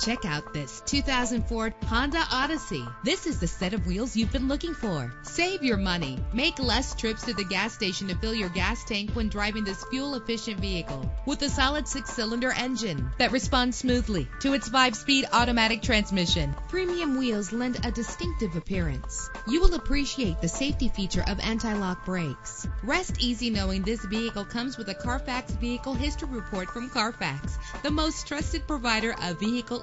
Check out this 2004 Honda Odyssey. This is the set of wheels you've been looking for. Save your money. Make less trips to the gas station to fill your gas tank when driving this fuel efficient vehicle. With a solid six cylinder engine that responds smoothly to its five speed automatic transmission, premium wheels lend a distinctive appearance. You will appreciate the safety feature of anti lock brakes. Rest easy knowing this vehicle comes with a Carfax Vehicle History Report from Carfax, the most trusted provider of vehicle